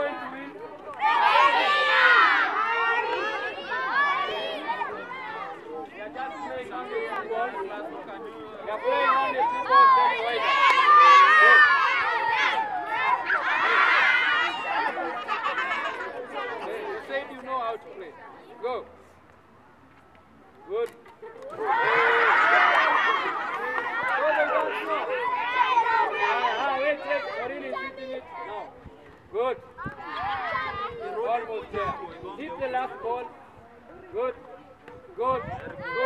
going to win? They are just Go. Good. Ah, ah, Good. There. The last ball. Good. Good. Good.